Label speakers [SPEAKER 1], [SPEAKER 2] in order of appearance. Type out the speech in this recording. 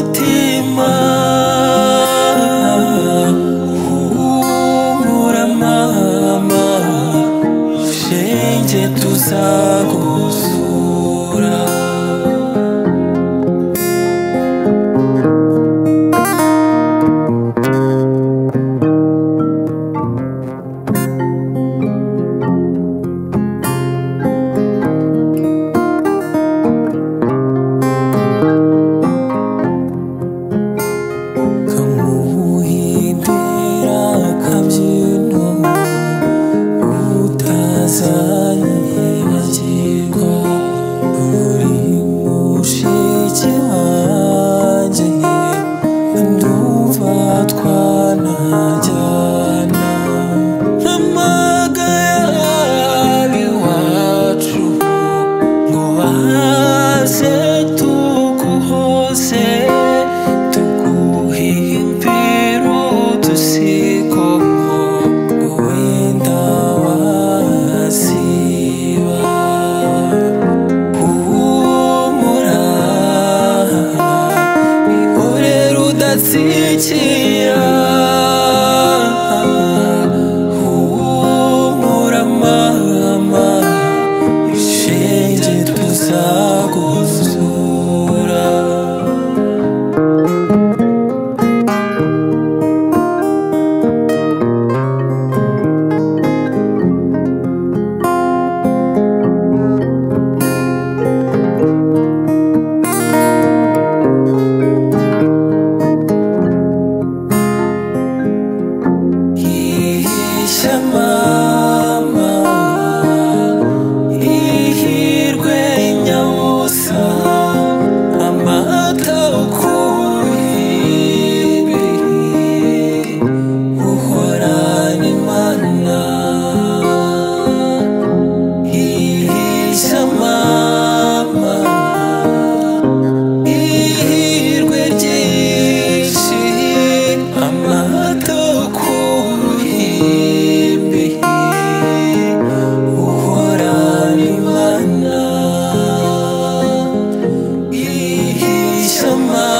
[SPEAKER 1] Mutima. Humura mama. Shenge tuzagusura Chama summer